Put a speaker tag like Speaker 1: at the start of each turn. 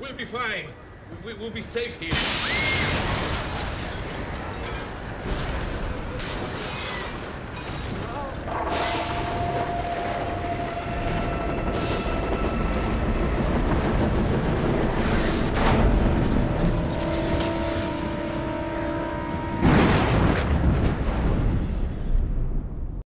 Speaker 1: We'll be fine. We, will be safe here.